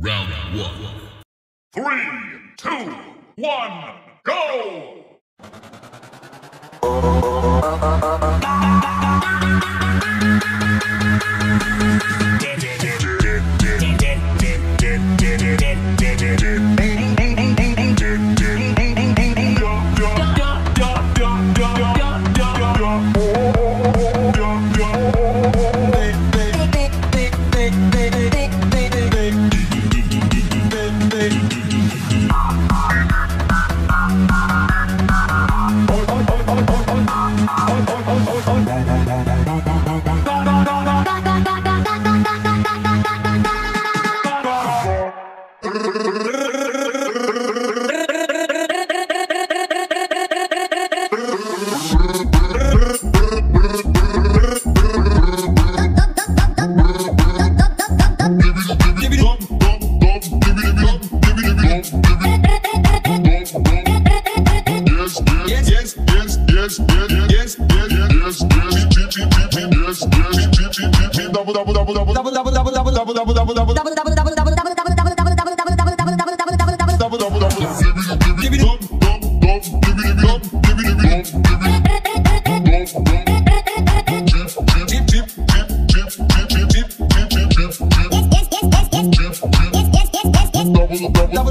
Round one. Three, two, one, go! Oh.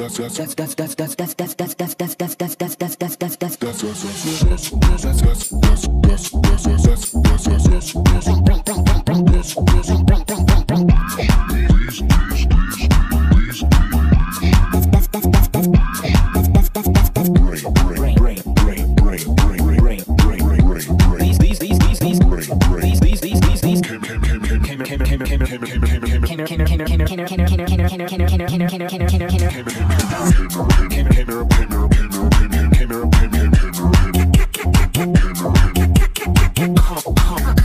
das, das, das, das, Come, come, come.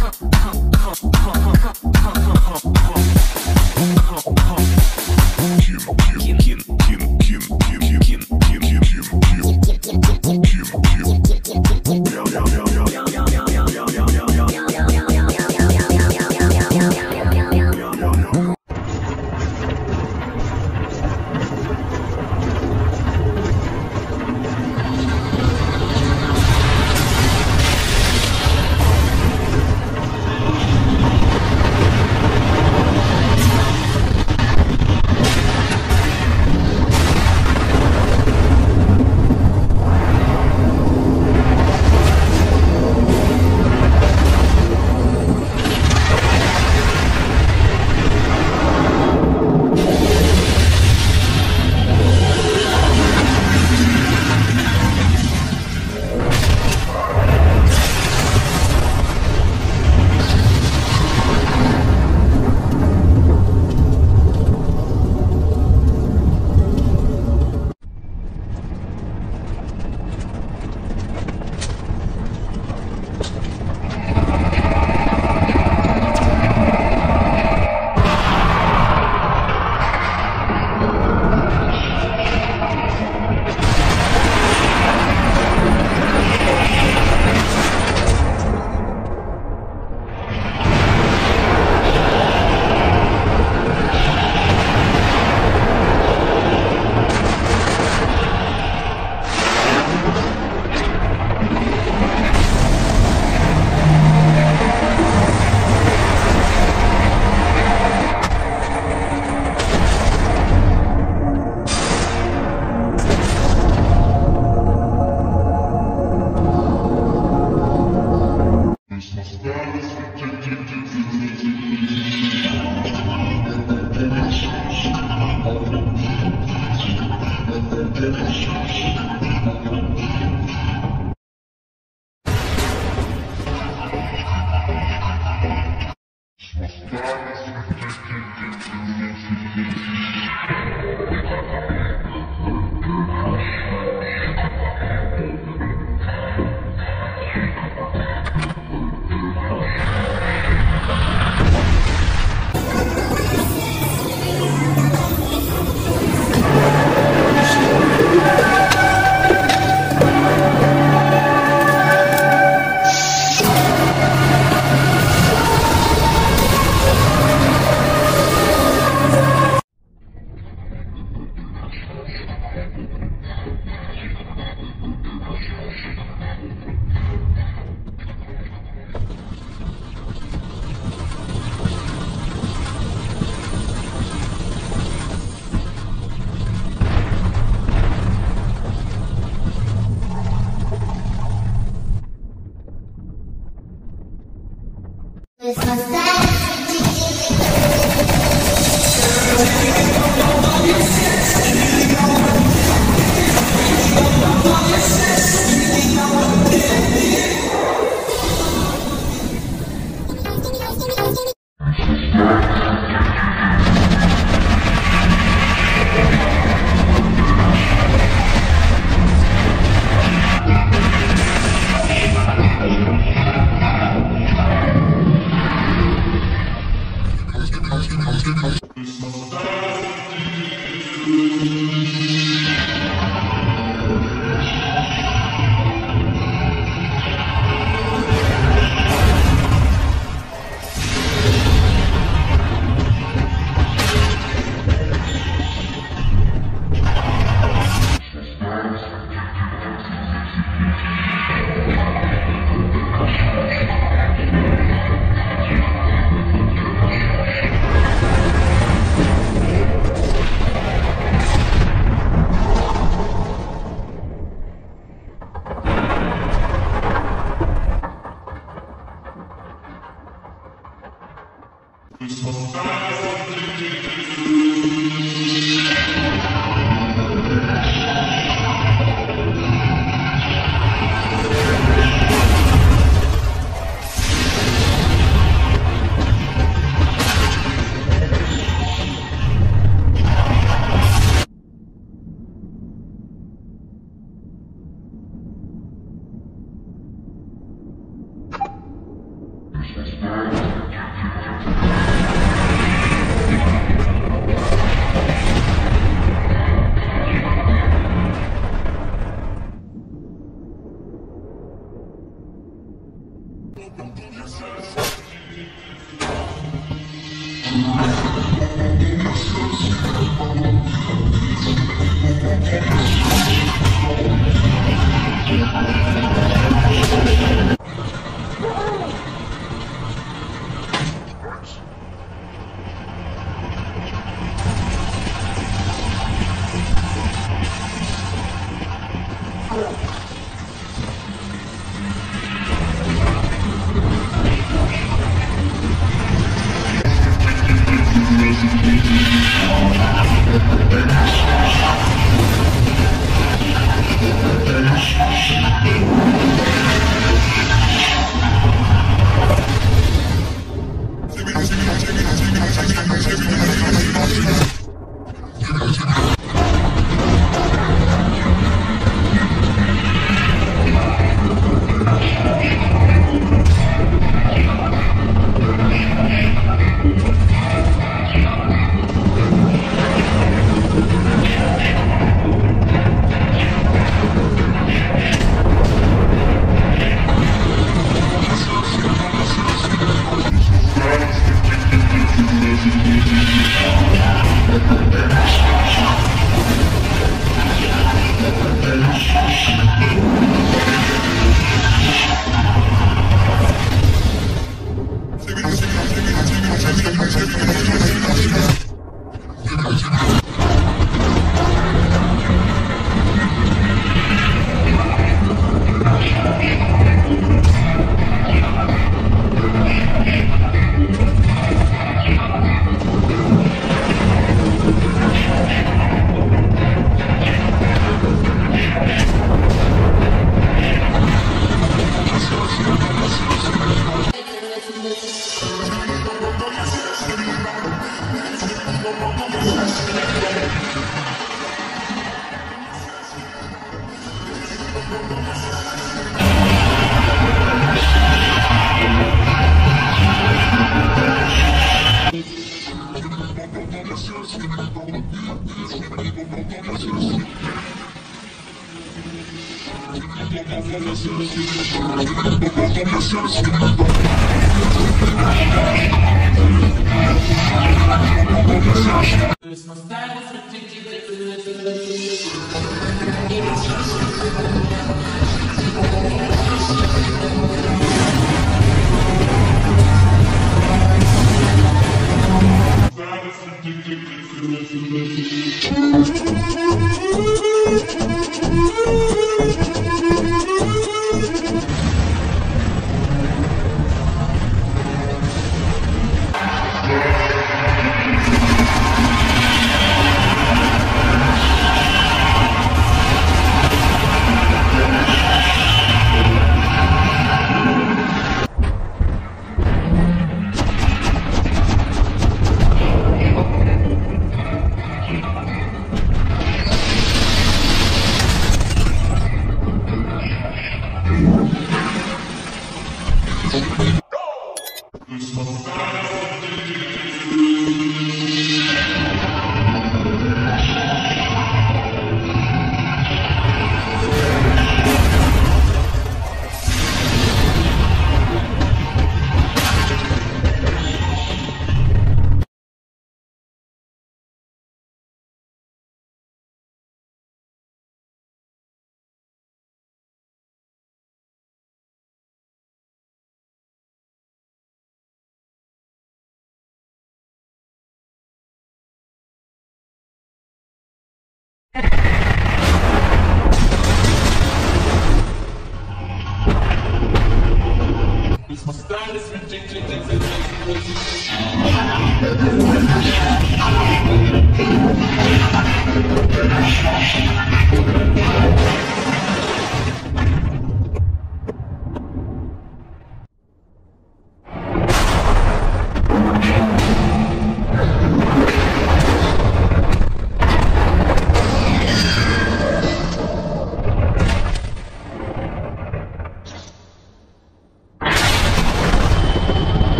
Look, I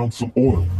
found some oil.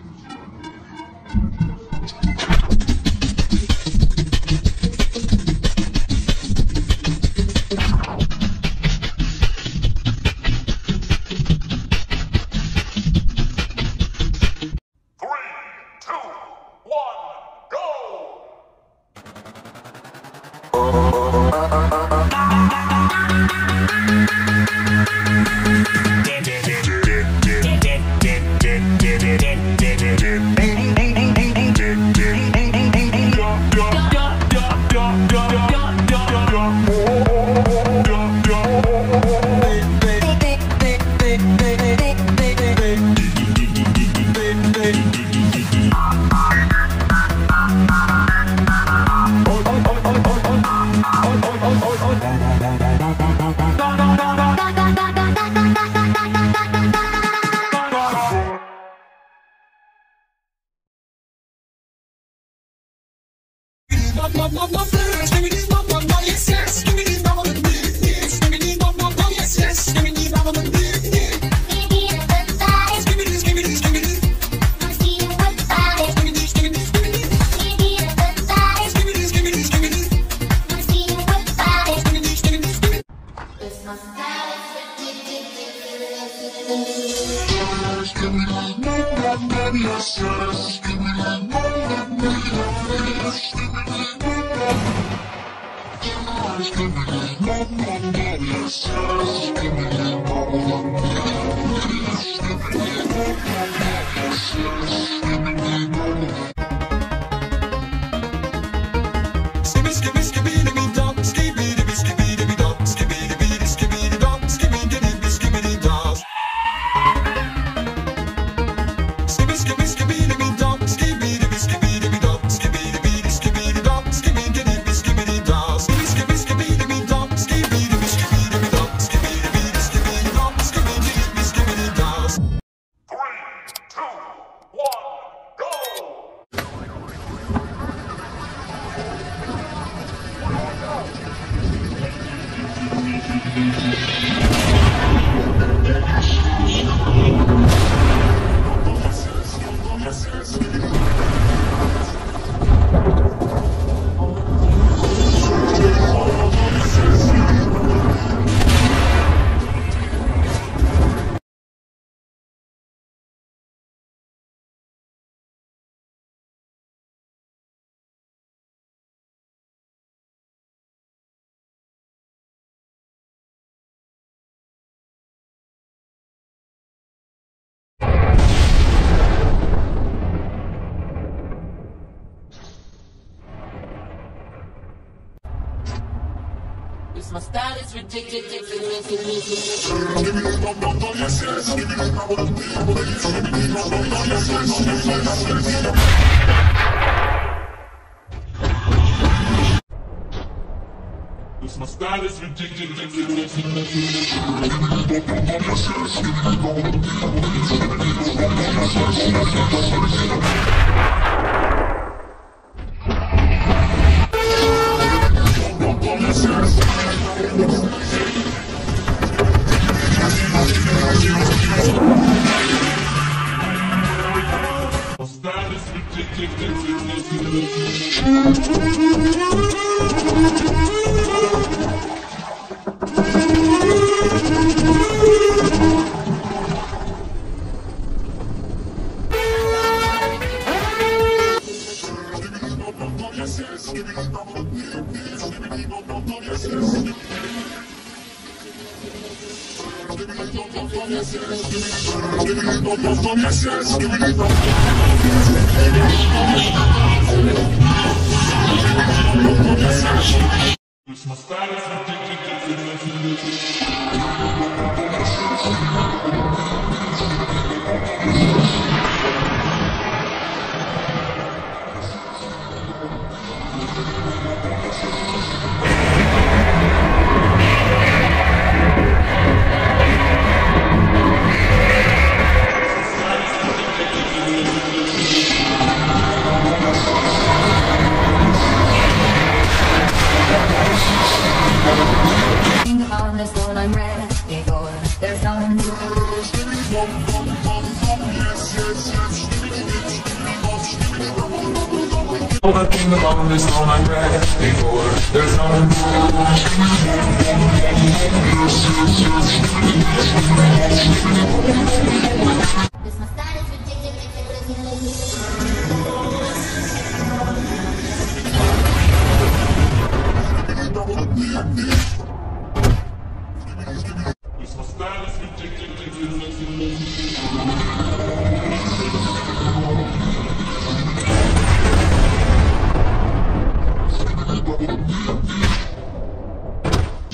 Style is ridiculous. My style is ridiculous.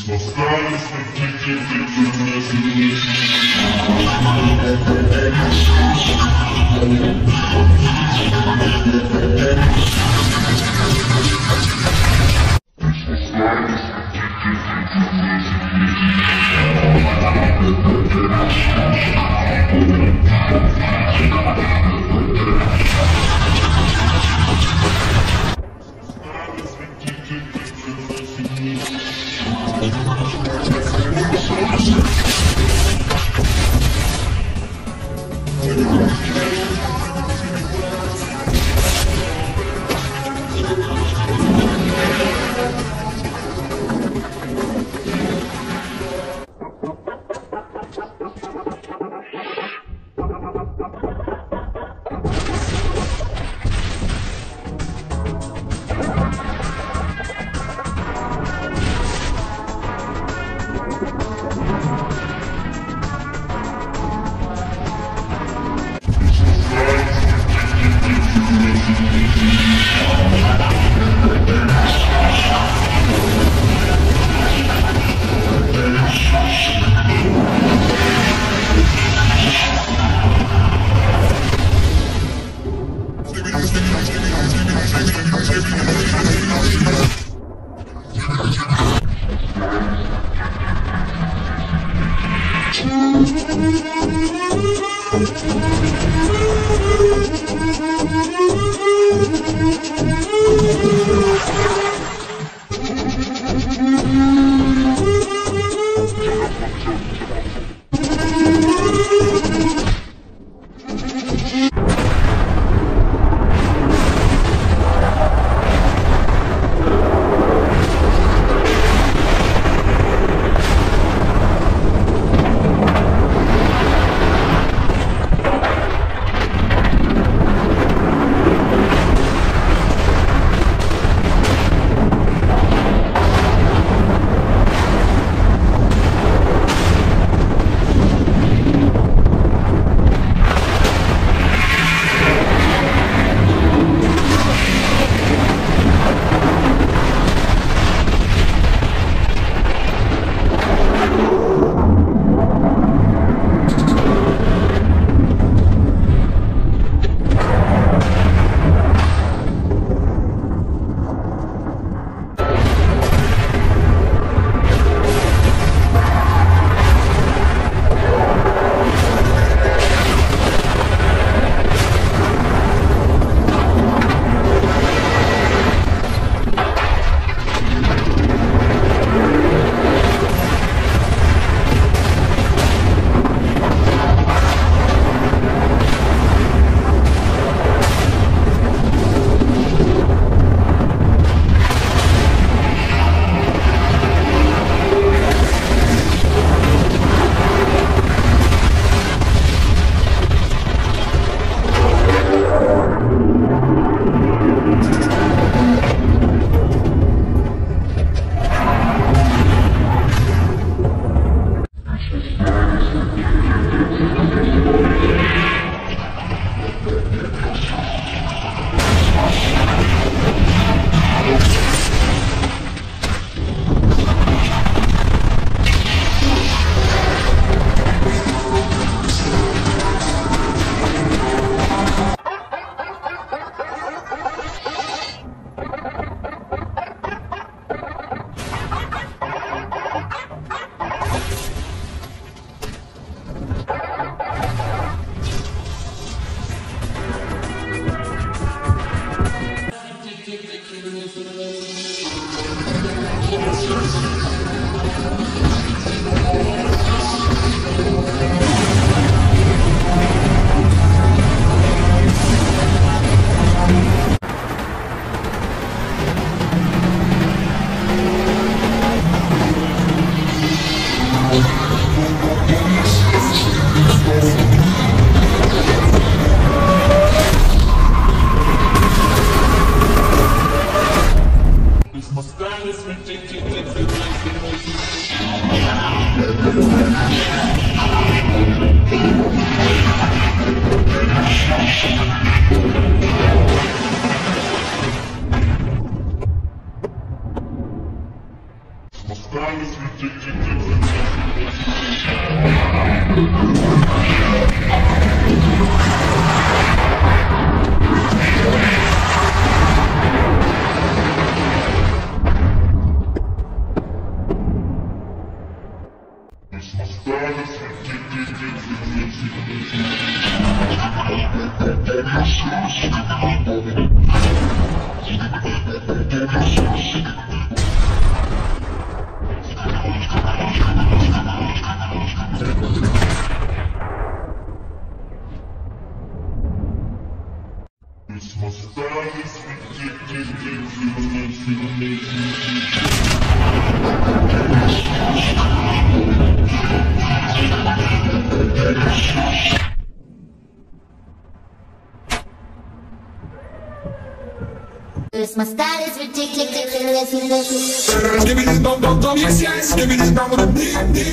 Остались какие-то style is yes yes. Skibidi dum dum dum dum.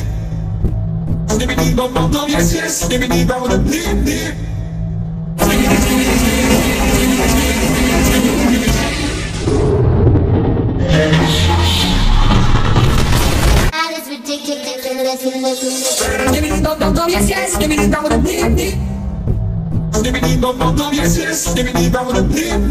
Skibidi dum dum dum, yes yes. Is ridiculous. Skibidi dum dum dum, yes yes. Skibidi dum dum dum dum. Skibidi dum dum dum, yes yes. Dum dum dum dum.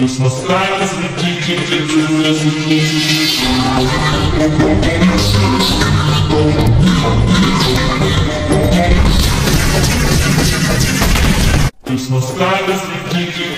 Christmas style is ridiculous. Christmas style is ridiculous.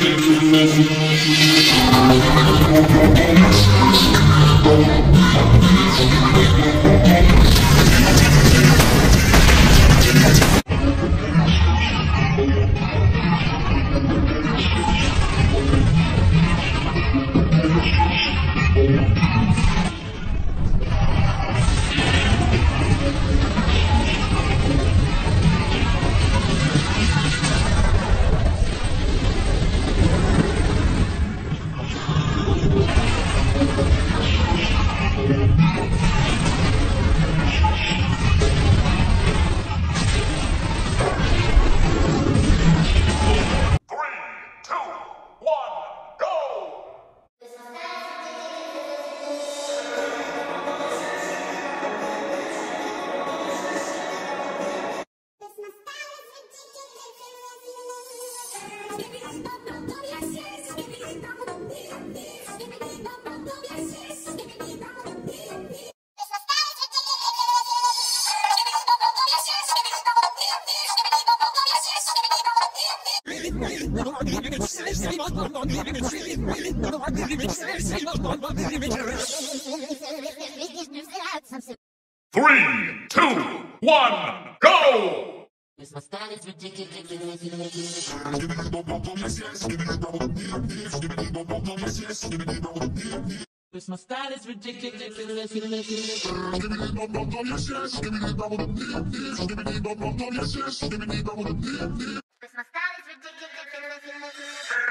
Three, two, one, go! Christmas style is ridiculous. Christmas style is ridiculous. Christmas style is ridiculous. Christmas style is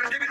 ridiculous.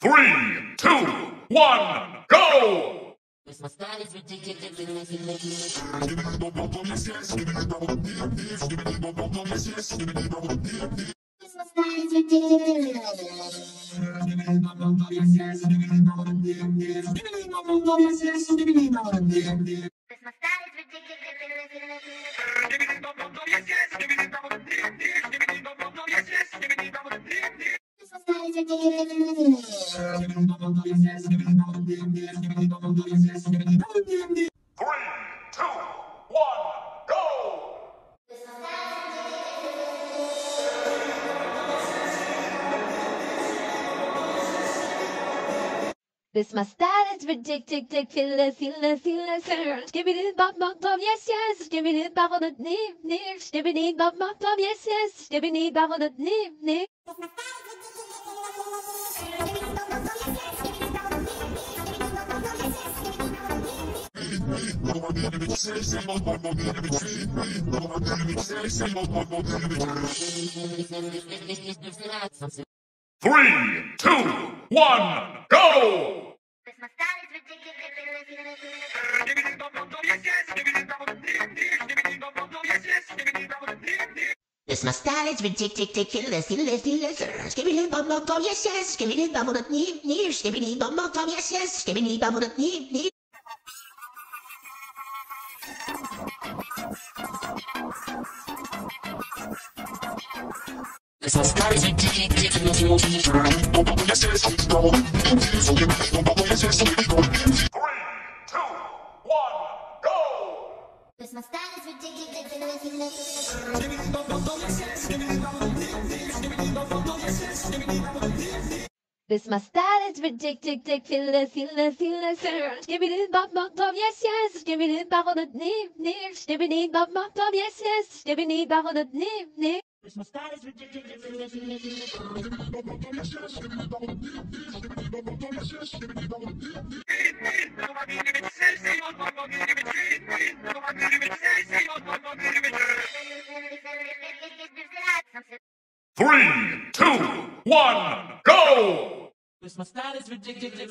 Three, two, one, go! This must is ridiculous. Three, style is ridiculous, ridiculous, ridiculous. Give me the bop, bop, bop, yes, yes. Give me the bop on the nip, nip. Give me the bop, bop, bop, yes, yes. Give me the bop on the nip, nip. Three, two, one, go! This my style is ridiculous, ridiculous, ridiculous. The bum bum bum, yes yes. Give me the bum bum near near. Give me the bum bum bum, yes yes. Give me the bum bum near near. This my style is ridiculous, ridiculous. Yes yes. Three, two, one, go! This my style is ridiculous. This my style is ridiculous. Give me the bop, bop, yes, yes. Give me the on the nip, nip. Give me the bop, bop, yes, yes. Give me the on the one, go! This my style is ridiculous, ridiculous. Ridiculous. Give me the bum bum bum, yes yes. Give me the bum bum near near. Give me the bum bum bum, yes yes. Give me the bum bum near near. Three, two, one, go! Ridiculous,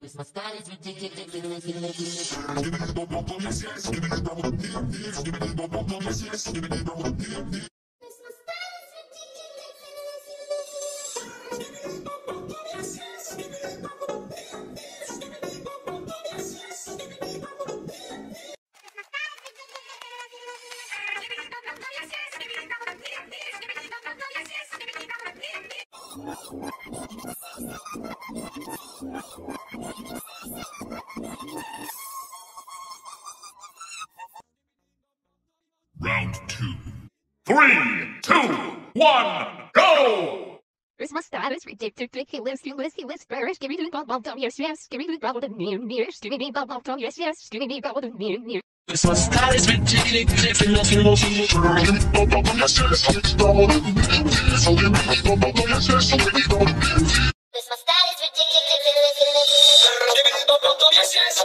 This my style is ridiculous. Round two. Three, two, one, go! This style is ridiculous, ridiculous, ridiculous. Bearish, give me the bop, bop, yes, yes. Give me the on the nip, nip. Give me the bop, bop, yes, yes. Give me the on the nip, nip. This my style is ridiculous, ridiculous. This my style is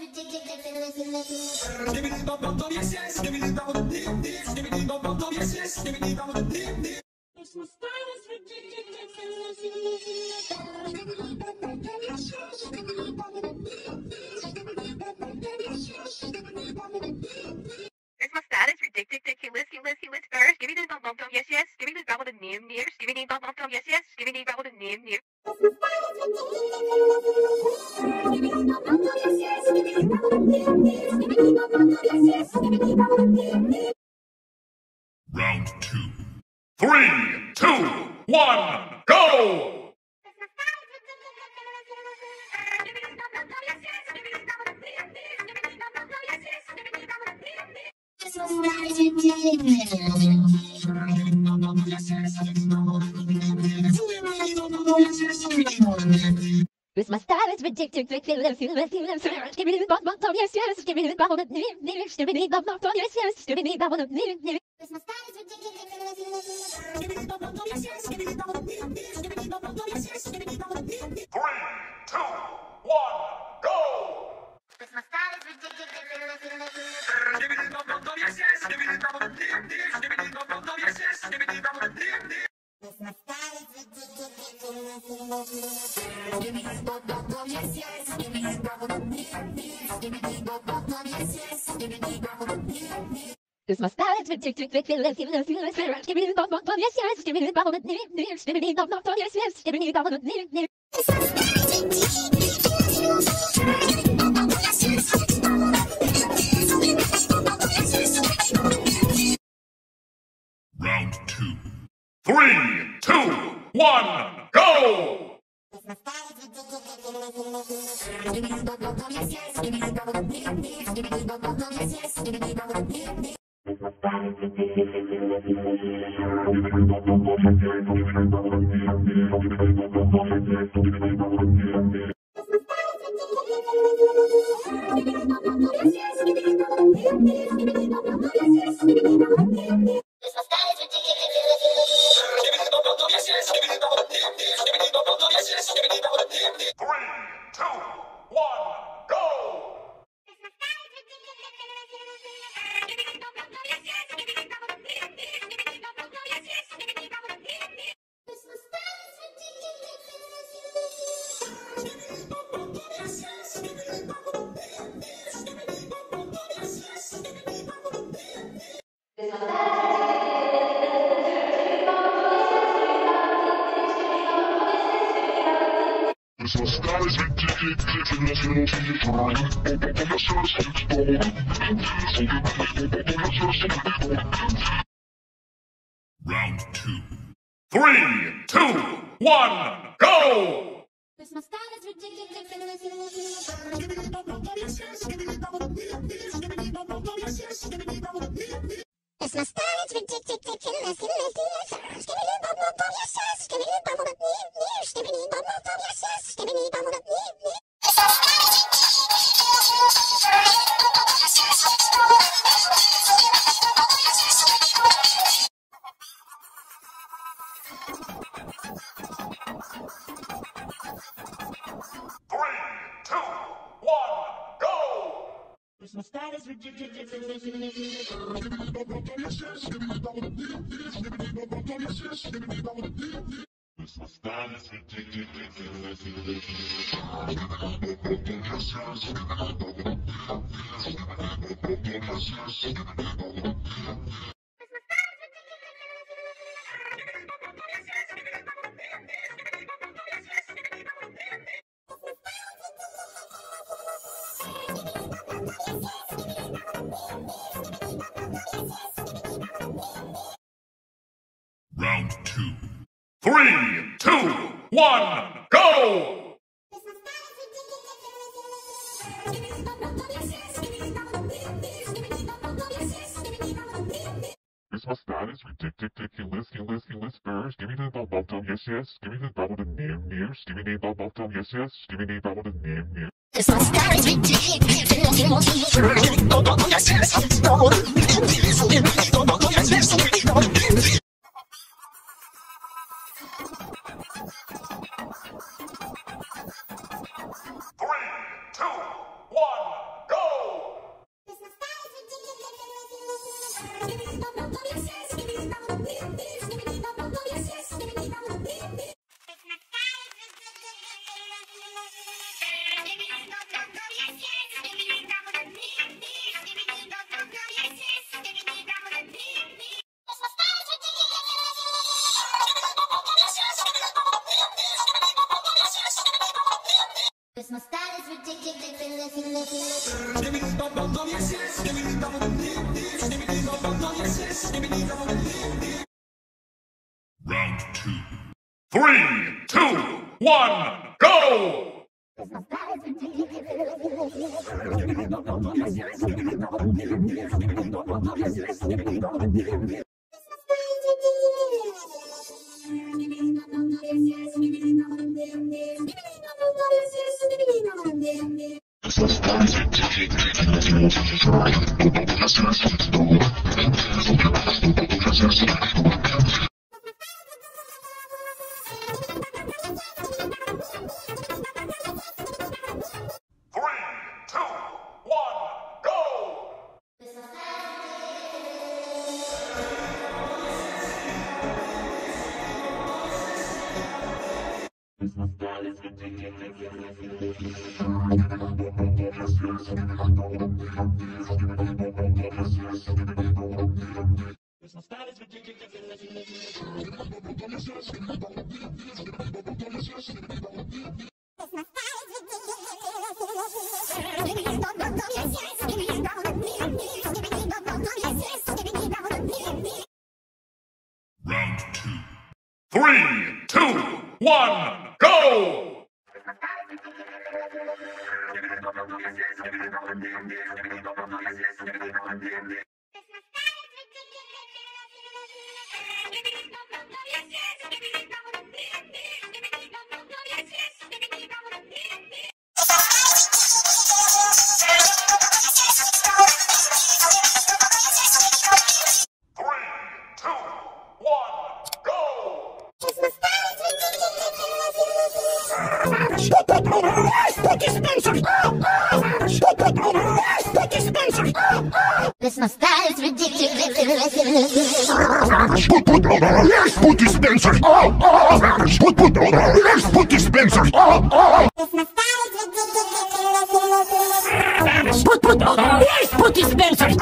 ridiculous. Three, two, one, go! Is ridiculous. My style is ridiculous, ridiculous, ridiculous. Bearish, give me the bop, bop, bop, yes, yes. Give me the on the nip, nip. Give me the bop, bop, bop, yes, yes. Give me the on the nip, nip. This my style is ridiculous. This must balance with tick tick tick tick tick tick tick tick tick tick tick tick tick tick tick tick Round two. Three, two, one, go! Yes, yes. Round two. Three, two, one, Round two. Three, two, one, go! This my style is ridiculous. Ridiculous. First, give me the bum bum bum yes yes. Give me the bubble the near near. Give me the bum bum bum yes yes. Give me the bubble the near near. It's my style, it's ridiculous. Bum, bum, bum, yes, yes. Bum, bum, bum, Three, Ridiculous. Put, put, yes, put dispenser. Oh, oh, put, put, yes, put dispenser. Oh, oh, This mustache is ridiculous. Put, put, yes, put dispenser. Put,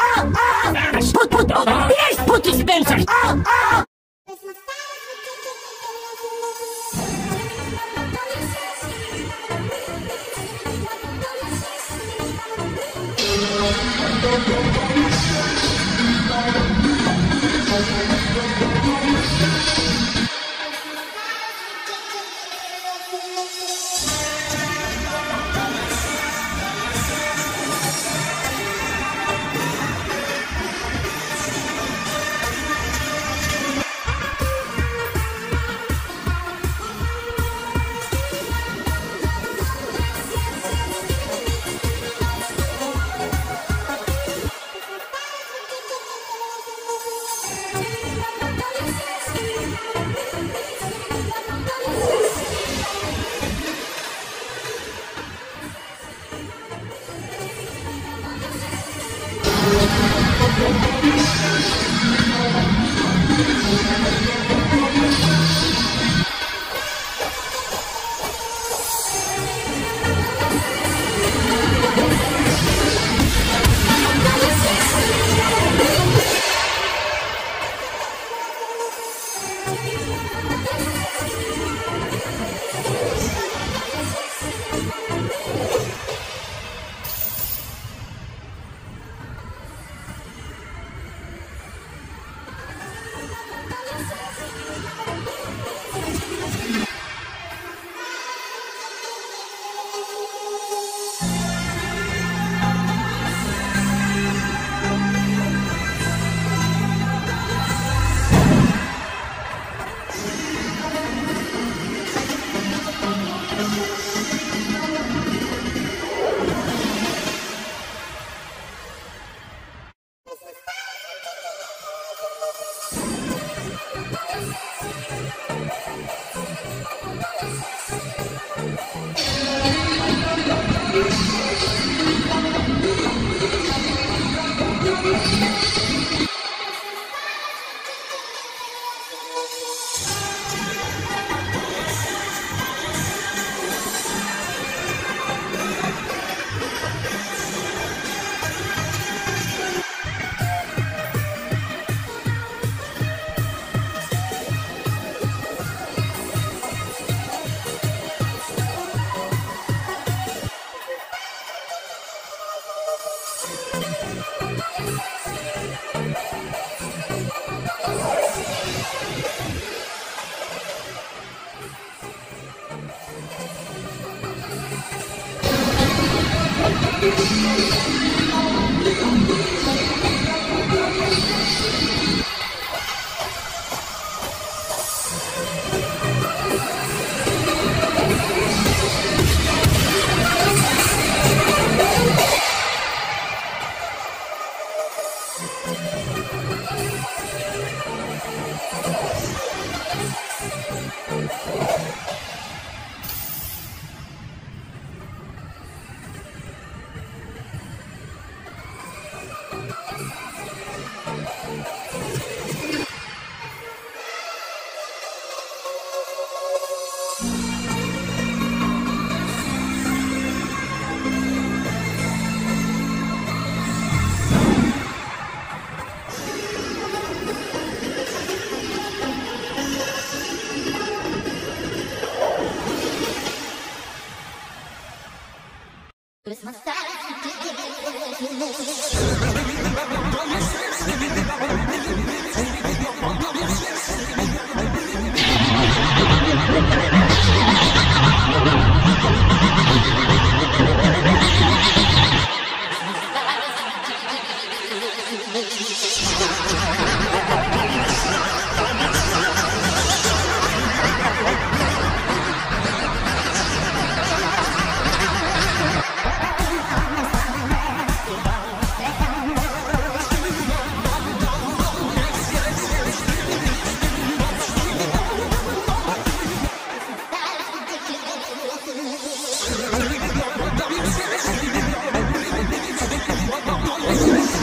何?